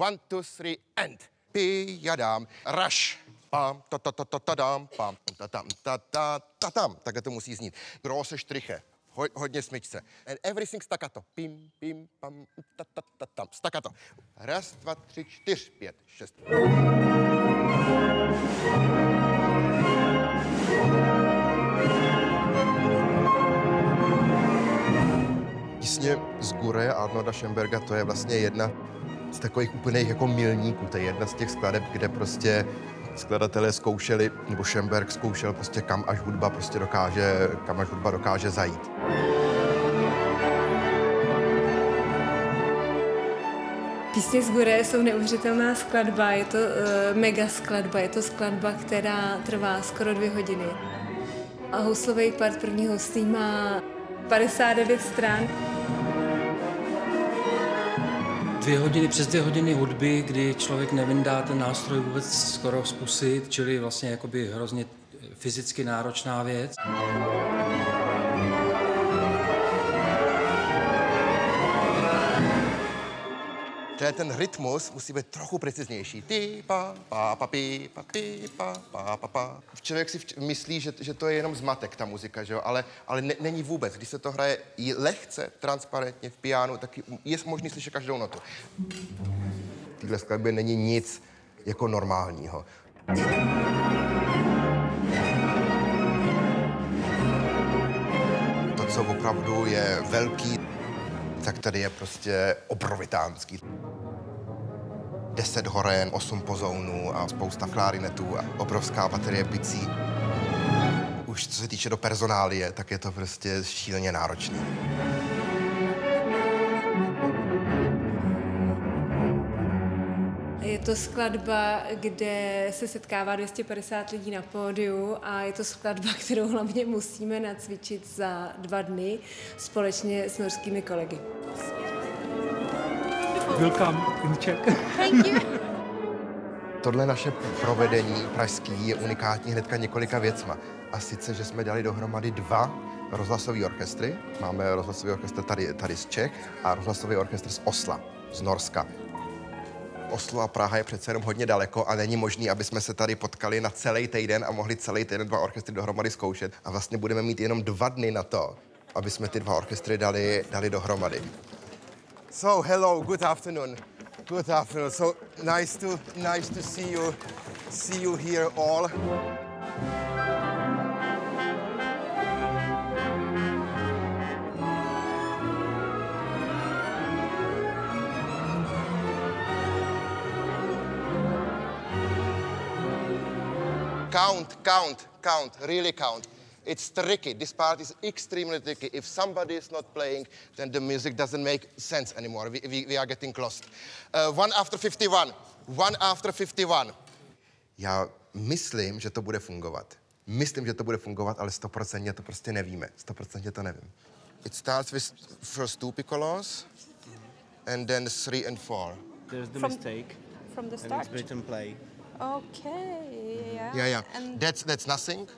One, two, three, and. Pijadám, rush. Pam, ta, ta, ta, ta, ta, dám, pam, ta, tam, ta, ta, ta, tam. Takhle to musí znít. Große Striche. Ho, hodně smyčce. And everything staccato. Pim, pim, pam, ta, ta, ta, tam. Staccato. Raz, dva, tři, čtyř, pět, šest. Písně z Gure Arnolda Schemberga, to je vlastně jedna takových úplných jako milníků. To je jedna z těch skladeb, kde prostě skladatelé zkoušeli, nebo Schemberg zkoušel prostě kam až hudba prostě dokáže, kam až hudba dokáže zajít. Písně z Gure jsou neuvěřitelná skladba, je to uh, mega skladba, je to skladba, která trvá skoro dvě hodiny. A houslový part první houslí má 59 stran. Dvě hodiny, přes dvě hodiny hudby, kdy člověk nevyndá ten nástroj vůbec skoro zkusit, čili vlastně jakoby hrozně fyzicky náročná věc. Že ten rytmus musí být trochu preciznější. Ty, pa, pa, pa, pi, pa, pi, pa, pa, pa, pa. Člověk si vč- myslí, že, že to je jenom zmatek, ta muzika, že jo? ale, ale ne, není vůbec. Když se to hraje lehce, transparentně v pianu, tak je možný slyšet každou notu. V téhle skladbě není nic jako normálního. To, co opravdu je velký, tak tady je prostě obrovitánský. 10 horen, 8 pozounů a spousta klarinetů a obrovská baterie bicí. Už co se týče do personálie, tak je to prostě šíleně náročný. Je to skladba, kde se setkává 250 lidí na pódiu a je to skladba, kterou hlavně musíme nacvičit za dva dny společně s norskými kolegy. Welcome in Czech. Tohle naše provedení pražský je unikátní hnedka několika věcma. A sice, že jsme dali dohromady dva rozhlasové orchestry. Máme rozhlasový orchestr tady, tady z Čech a rozhlasový orchestr z Osla, z Norska. Oslo a Praha je přece jenom hodně daleko a není možný, aby jsme se tady potkali na celý týden a mohli celý týden dva orchestry dohromady zkoušet. A vlastně budeme mít jenom dva dny na to, aby jsme ty dva orchestry dali, dali dohromady. So, hello, good afternoon. Good afternoon. So nice to nice to see you see you here all. Count, count, count, really count. It's tricky. This part is extremely tricky. If somebody is not playing, then the music doesn't make sense anymore. We, we, we are getting lost. Uh, one after 51. One after 51. Já myslím, že to bude fungovat. Myslím, že to bude fungovat, ale stoprocentně to prostě nevíme. Stoprocentně to nevím. It starts with first two piccolos, and then three and four. There's the From- mistake. From the And start. it's written play. Okay. Yeah. Yeah, yeah. And That's that's nothing.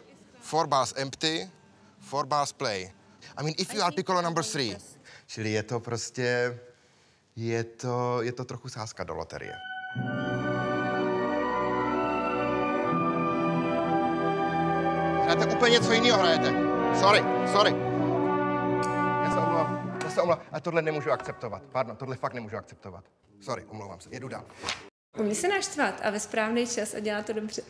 Four bars empty, four bars play. I mean, if you are piccolo number three. Čili je to prostě, je to, je to trochu sázka do loterie. Hrajete úplně něco jiného, hrajete. Sorry, sorry. Já se omlouvám, já se omlouvám. A tohle nemůžu akceptovat. Pardon, tohle fakt nemůžu akceptovat. Sorry, omlouvám se, jedu dál. Umí se naštvat a ve správný čas a dělá to dobře.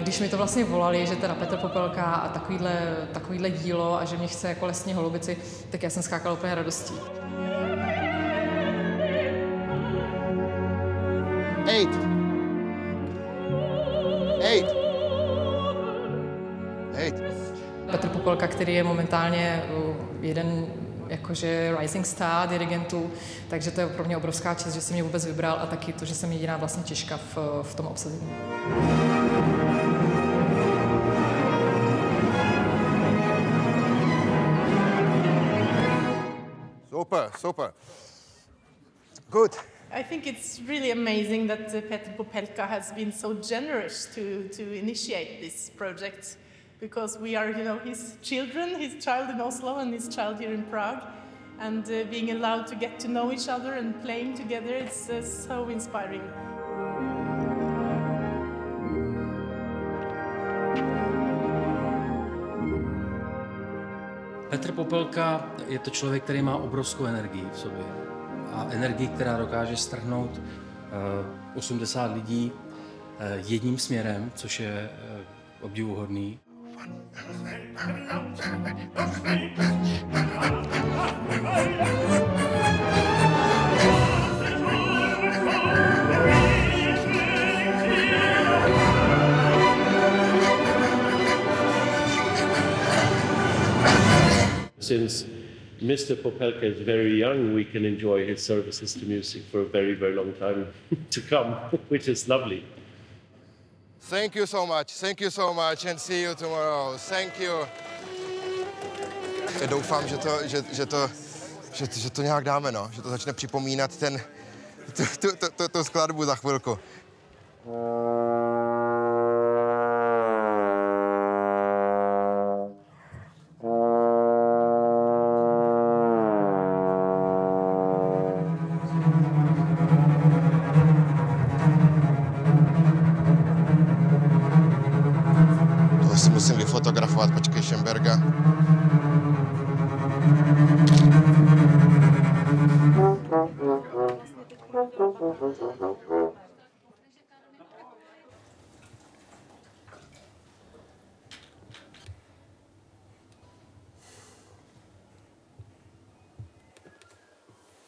Když mi to vlastně volali, že teda Petr Popelka a takovýhle, takovýhle dílo a že mě chce jako lesní holubici, tak já jsem skákala úplně radostí. Eight. Eight. Eight. Petr Popelka, který je momentálně uh, jeden jakože rising star dirigentů, takže to je pro mě obrovská čest, že si mě vůbec vybral a taky to, že jsem jediná vlastně Češka v, v tom obsazení. Super, super. Good. I think it's really amazing that uh, Petr Popelka has been so generous to, to initiate this project. Because we are, you know, his children, his child in Oslo and his child here in Prague. And uh, being allowed to get to know each other and playing together, it's uh, so inspiring. Petr Popelka je to člověk, který má obrovskou energii v sobě. A energii, která dokáže strhnout 80 lidí jedním směrem, což je obdivuhodný. Since Mr. Popelka is very young, we can enjoy his services to music for a very, very long time to come, which is lovely. Thank you so much, thank you so much and see you tomorrow. Thank you. Doufám, že to, že, že to, že, že to nějak dáme, no. Že to začne připomínat ten, tu, tu, tu, tu skladbu za chvilku.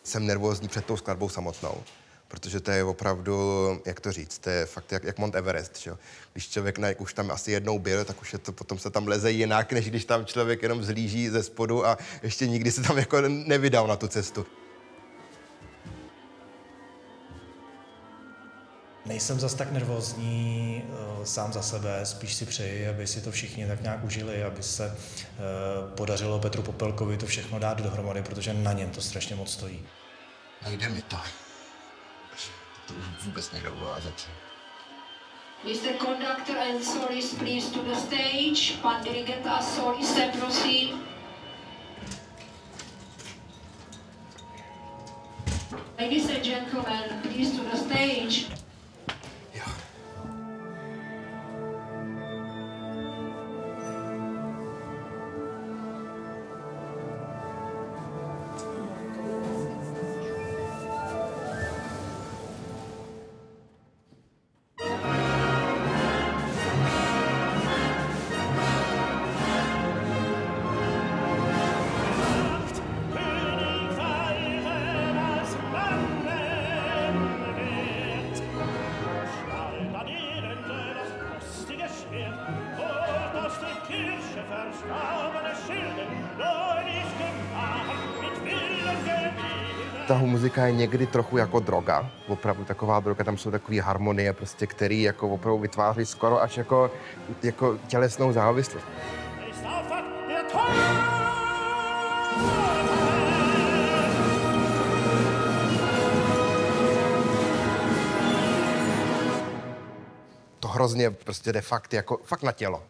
Jsem nervózní před tou skladbou samotnou, protože to je opravdu, jak to říct, to je fakt jak, jak Mount Everest, že? Když člověk na, už tam asi jednou byl, tak už je to, potom se tam leze jinak, než když tam člověk jenom zlíží ze spodu a ještě nikdy se tam jako nevydal na tu cestu. Nejsem zas tak nervózní uh, sám za sebe, spíš si přeji, aby si to všichni tak nějak užili, aby se uh, podařilo Petru Popelkovi to všechno dát dohromady, protože na něm to strašně moc stojí. Nejde mi to. To už vůbec nejde uvázat. Mr. Conductor and solist, please to the stage. Pan dirigent a solisté, prosím. Ladies and gentlemen, please to the stage. Ta muzika je někdy trochu jako droga, opravdu taková droga, tam jsou takové harmonie, prostě, které jako opravdu vytváří skoro až jako, jako tělesnou závislost. To hrozně prostě de fakt jako fakt na tělo.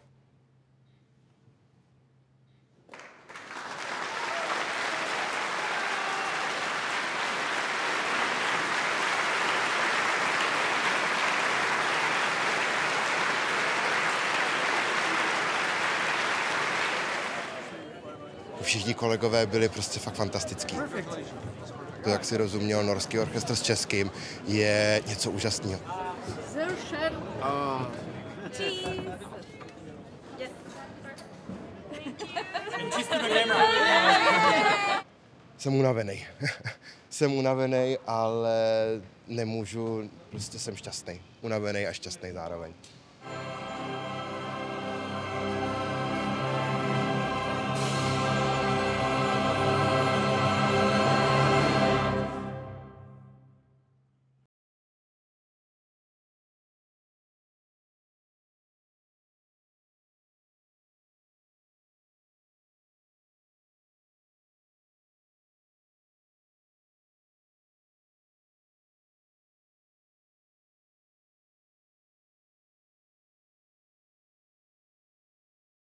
Všichni kolegové byli prostě fakt fantastický. To, jak si rozuměl norský orchestr s českým, je něco úžasného. Jsem unavený. jsem unavený, ale nemůžu, prostě jsem šťastný. Unavený a šťastný zároveň.